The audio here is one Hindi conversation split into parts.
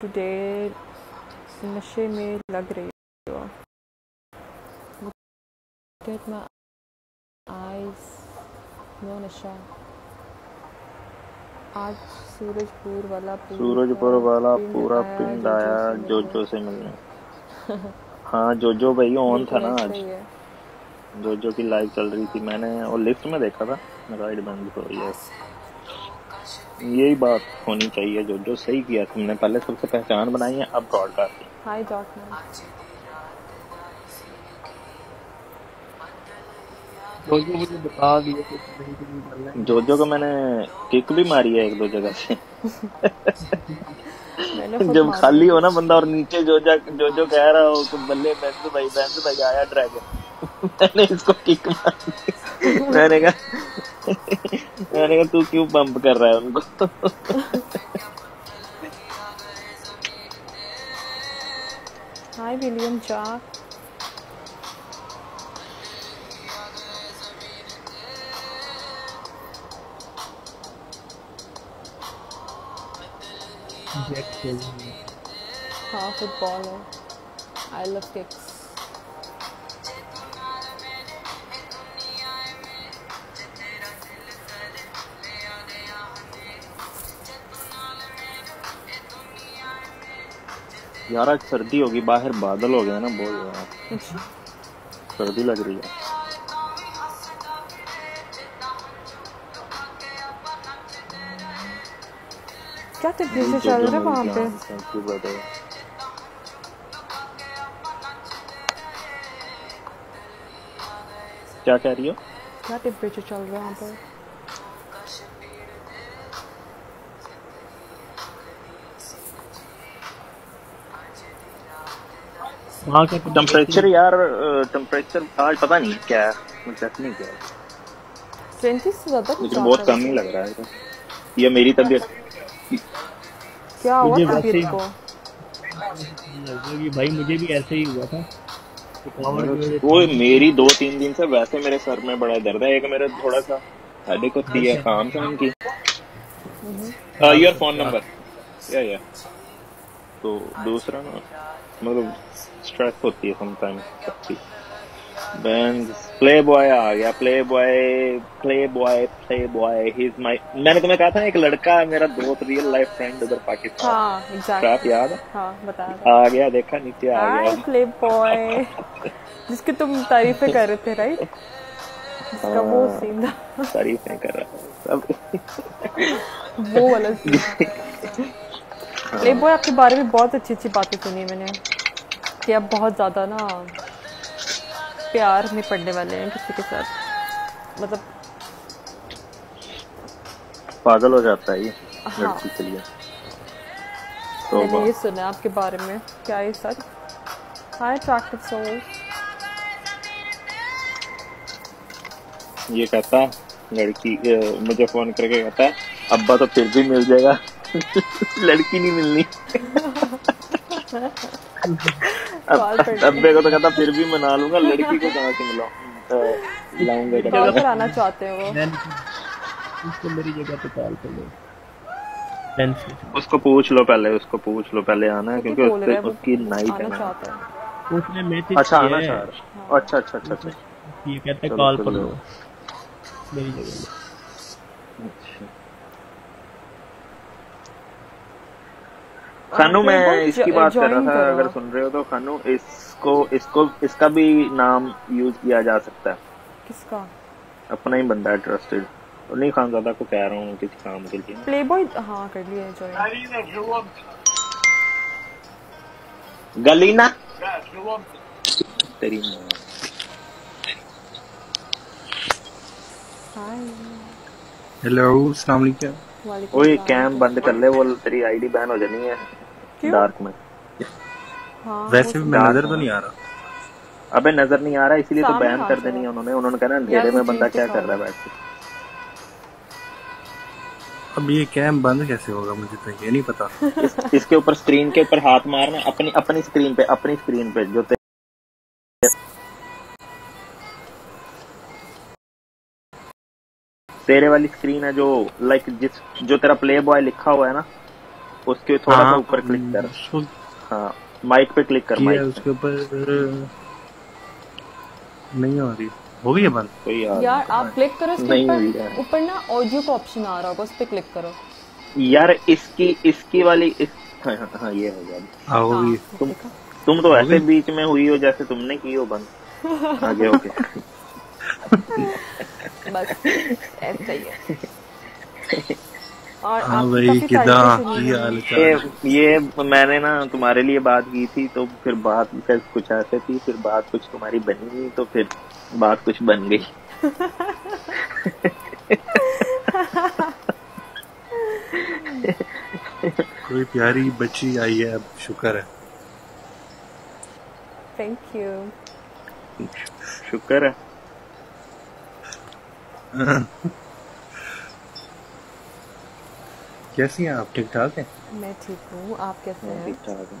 टुडे नशे में लग रही हो। my eyes नो नशा। आज सूरजपुर वाला सूरजपुर वाला पूरा पिंड आया जोजो से मिलने। हाँ जोजो भाई ऑन था ना आज। जोजो की लाइव चल रही थी। मैंने और लिफ्ट में देखा था। राइड बंद हो है यही बात होनी चाहिए जोजो सही किया तुमने। पहले सबसे पहचान बनाई है अब ब्रॉडकास्ट हाय डॉटमैन जो जो मुझे बता दिया जोजो को मैंने किक भी मारी है एक दो जगह से। जब खाली हो ना बंदा और नीचे जोजा जोजो कह रहा हो कि बल्ले बेंस भाई बेंस भाई आया ड्रैगन मैंने इसको किक मार मैंने कहा मैंने कहा तू क्यों पंप कर रहा है उनको? हाय विलियम खेल हाँ फुटबॉल है आई लव किक्स यार आज सर्दी होगी बाहर बादल हो गए ना बहुत ज़्यादा। सर्दी लग रही है। क्या टेम्परेचर चल रहा है वहाँ पे? थैंक यू ब्रदर क्या कह रही हो? क्या टेम्परेचर चल रहा है वहाँ पर वहाँ का टेम्परेचर यार टेम्परेचर आज पता नहीं क्या है मुझे चेक नहीं किया ट्वेंटी से ज़्यादा कुछ लेकिन बहुत कम ही लग रहा है। ये मेरी तबीयत क्या हुआ मुझे वैसे तबीयत को? भाई मुझे भी ऐसे ही हुआ था। की वो मेरी दो तीन दिन से वैसे मेरे सर में बड़ा दर्द है एक मेरे थोड़ा सा हेडेक होती है काम से उनकी। योर फ़ोन नंबर या या तो दूसरा ना मतलब स्ट्रेस होती है समटाइम्स बैंड प्ले बॉय आ गया playboy playboy playboy he is my मैंने तुम्हें कहा था ना, एक लड़का है मेरा दोस्त रियल लाइफ फ्रेंड उधर पाकिस्तान। हाँ आप याद है? हाँ बताया आ गया देखा नीचे आ गया। प्ले बॉय जिसकी तुम तारीफें कर रहे थे राइट जिसका वो हाँ। सीन था। तारीफ़ कर रहा सब वो वाला प्ले बॉय आपके बारे में बहुत अच्छी अच्छी बातें सुनी है मैंने कि आप बहुत ज़्यादा ना प्यार में पड़ने वाले हैं किसी के साथ। मतलब पागल हो जाता है ये हाँ। लड़की के लिए। तो मैंने ये सुना आपके बारे में क्या ये सच हाय अट्रैक्टिव सोल ये कहता लड़की मुझे फ़ोन करके कहता है अब्बा तो फिर भी मिल जाएगा। लड़की नहीं मिलनी। पर अब्बे को तो कहता फिर भी मना लूँगा लड़की को कहाँ से मिलाऊं लाऊँगा कॉल पर आना चाहते हैं वो। उसको मेरी जगह पे कॉल कर लो। उसको पूछ लो पहले उसको पूछ लो पहले आना है क्योंकि उससे उसकी नाइट है ना। उसने मैसेज अच्छा आना चाह रहा अच्छा अच्छा अच्छा अच्छा। ये कहते कॉल कर लो। मेरी जगह अच्छा। खानू मैं इसकी बात कर रहा था अगर सुन रहे हो तो खानू इसको इसको इसका भी नाम यूज़ किया जा सकता है किसका अपना ही बंदा है ट्रस्टेड नहीं खान ज़्यादा को कह रहा हूँ किसी काम के लिए प्ले बॉय हाँ कर लिया ज्वाइन गलीना तेरी माँ हाय हेलो अस्सलाम वालेकुम वालेकुम ओए कैम बंद कर ले वो तेरी आईडी बैन हो जानी है क्यों? डार्क में। हाँ वैसे भी मैं नज़र तो नहीं आ रहा। अबे नज़र नहीं आ रहा इसीलिए तो बैन कर देनी है उन्होंने। उन्होंने कहना अंधेरे में बंदा क्या कर रहा है बैठ के अब ये कैम बंद कैसे होगा मुझे तो ये नहीं पता। इस, इसके ऊपर स्क्रीन के ऊपर हाथ मारना अपनी अपनी स्क्रीन पे अपनी स्क्रीन पे जो. तेरे वाली स्क्रीन है जो लाइक जिस जो तेरा प्ले बॉय लिखा हुआ है ना उसके थोड़ा सा हाँ ऊपर क्लिक कर। हाँ माइक पे क्लिक कर माइक उसके ऊपर। नहीं हो रही। हो गई है बंद? कोई यार यार आप क्लिक करो इसके ऊपर। ऊपर ना ऑडियो का ऑप्शन आ रहा होगा उस पर क्लिक करो। यार इसकी इसकी वाली इस हाँ हाँ, हाँ ये हो गया। हाँ हो गई। तुम तुम तो ऐसे बीच में हुई हो जैसे तुमने की हो बंद। आगे ओके। बस ऐसा ही है। और हाँ भाई काफ़ी किदा? की हाल ये ये मैंने ना तुम्हारे लिए बात की थी तो फिर बात फिर कुछ ऐसे थी फिर बात कुछ तुम्हारी बनी नहीं तो फिर बात कुछ बन गई। कोई प्यारी बच्ची आई है अब शुक्र है। थैंक यू शुक्र है। कैसी हैं आप? ठीक ठाक हैं? मैं ठीक हूँ। आप कैसे हैं? ठीक ठाक है।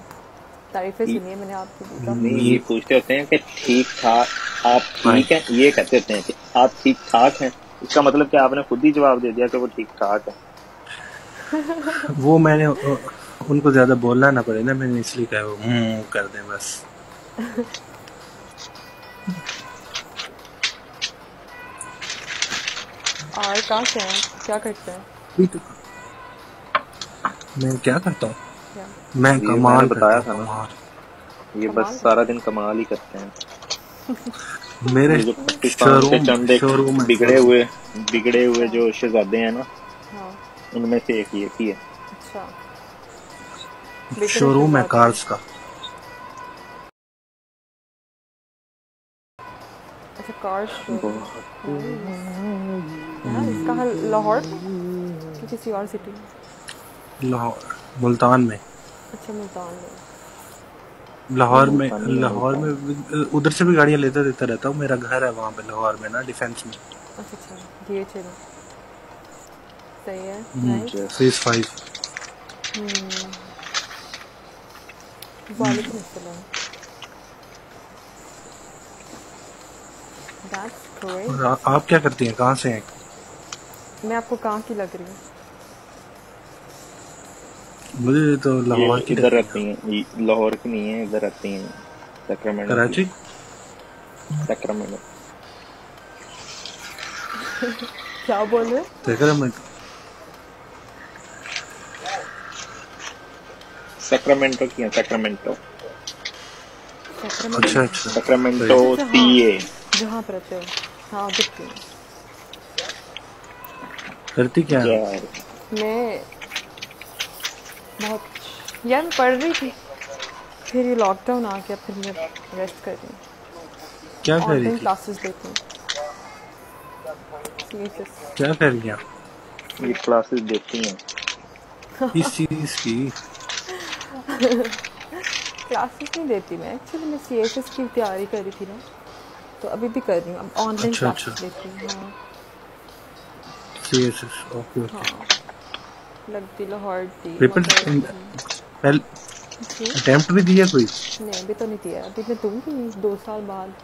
तारीफें सुनी है मैंने आपकी ये पूछते होते हैं कि ठीक ठाक आप ठीक हैं? ये कहते होते हैं कि आप ठीक ठाक हैं? इसका मतलब कि आपने खुद ही जवाब दे दिया कि वो ठीक ठाक है? वो मैंने उनको ज़्यादा बोलना ना पड़े ना मैंने इसलिए कहा वो हम्म कर दें बस। और कहाँ से हैं? क्या करते हैं? मैं क्या करता हूँ? मैं कमाल बताया था ना। ये बस सारा दिन कमाल ही करते हैं। मेरे जो पाकिस्तान शोरूम चंद एक है। बिगड़े हुए बिगड़े हुए जो शहजादे हैं ना हाँ। उनमें से एक ये ही है। अच्छा। शोरूम है कार्स का। अच्छा कार शोरूम लाहौर किसी और सिटी में? लाहौर मुल्तान में। अच्छा मुल्तान में। लाहौर में लाहौर में उधर से भी गाड़ियाँ लेता देता रहता हूँ मेरा घर है वहाँ पे लाहौर में ना डिफेंस में। अच्छा अच्छा ये चलो। सही है फ़ेज़ फाइव वालेकुम अस्सलाम आप क्या करती हैं? कहाँ से हैं? मैं आपको कहाँ की लग रही हूँ? मुझे तो लाहौर की इधर रहती हैं लाहौर की नहीं है इधर रहती हैं। सैक्रामेंटो कराची? सैक्रामेंटो। क्या बोल रहे हो? सैक्रामेंटो। सैक्रामेंटो की है सैक्रामेंटो। सैक्रामेंटो? अच्छा अच्छा। सैक्रामेंटो। सीए जहाँ पर रहते हो। हाँ दिखती हूँ करती क्या है? मैं बहुत यार मैं पढ़ रही थी। फिर ये लॉकडाउन आ गया फिर मैं रेस्ट कर रही हूँ। क्या कर रही क्लासेस लेती हूँ। क्या कर रही हैं? आप ये क्लासेस देती हैं। इस चीज़ की। क्लासेस नहीं देती मैं। एक्चुअली मैं सी एस एस की तैयारी कर रही थी ना। तो अभी भी कर रही हूँ। अब ऑनलाइन अच्छा, क्लासेस अच्छा। लेती हूँ। C S S okay okay हाँ। लगती लाहौर थी मगर- पहले अटेम्प्ट भी दिया कोई? नहीं अभी तो नहीं दिया अभी मैं दूँगी दो साल बाद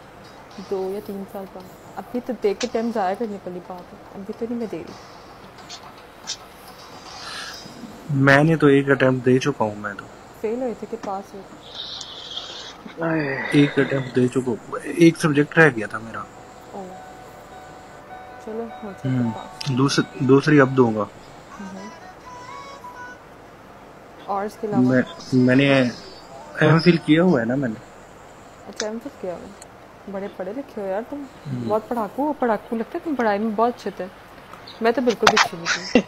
दो या तीन साल बाद। अभी तो दे के टाइम ज़ाया करने वाली बात है। अभी तो नहीं मैं दे रही। मैंने तो एक अटेम्प्ट दे चुका हूँ मैं तो। फेल हुए थे कि पास हुए एक अटेम्प्ट दे चुका हूँ। एक सब्जेक्ट रह गया था मेरा। ओ। चलो हो हम्म, दूसरी दूसरी अब दूँगा। और इसके अलावा? मैं मैंने एम फिल किया हुआ है ना मैंने। अच्छा एम किया हुआ बड़े पढ़े लिखे हो यार तुम। हम्म। बहुत पढ़ाकू हो पढ़ाकू लगता है तुम पढ़ाई में बहुत अच्छे थे। मैं तो बिल्कुल भी अच्छी नहीं थी।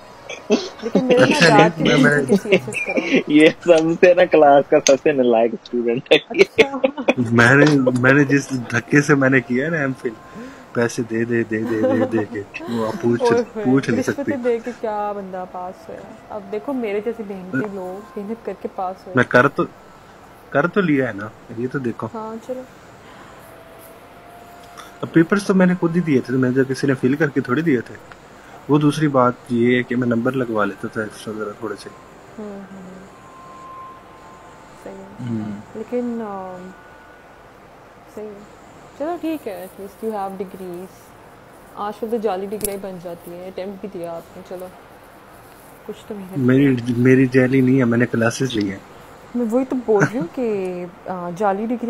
लेकिन मेरे ना अच्छा, मैं- ये सबसे ना क्लास का सबसे नालायक स्टूडेंट है। अच्छा। मैंने मैंने जिस धक्के से मैंने किया ना एम फिल पैसे दे दे दे दे दे दे के वो आप पूछ पूछ नहीं सकती। दे के क्या बंदा पास हुआ अब देखो मेरे जैसे मेहनती लोग मेहनत करके पास हुए। मैं कर तो कर तो लिया है ना ये तो देखो। हाँ चलो। अब पेपर्स तो मैंने खुद ही दिए थे तो मैंने किसी ने फिल करके थोड़ी दिए थे। वो दूसरी बात ये है कि मैं नंबर लगवा लेता था एक्स्ट्रा जरा थोड़े से। हम्म, हम्म, सही है। हम्म, लेकिन सही चलो ठीक है एटलीस्ट यू हैव डिग्रीज आजकल तो जाली डिग्री बन जाती है अटेम्प्ट भी दिया आपने चलो। कुछ तो मेरी मेरी जाली नहीं है मैंने क्लासेस ली है। मैं वही तो बोल रही हूँ कि जाली डिग्री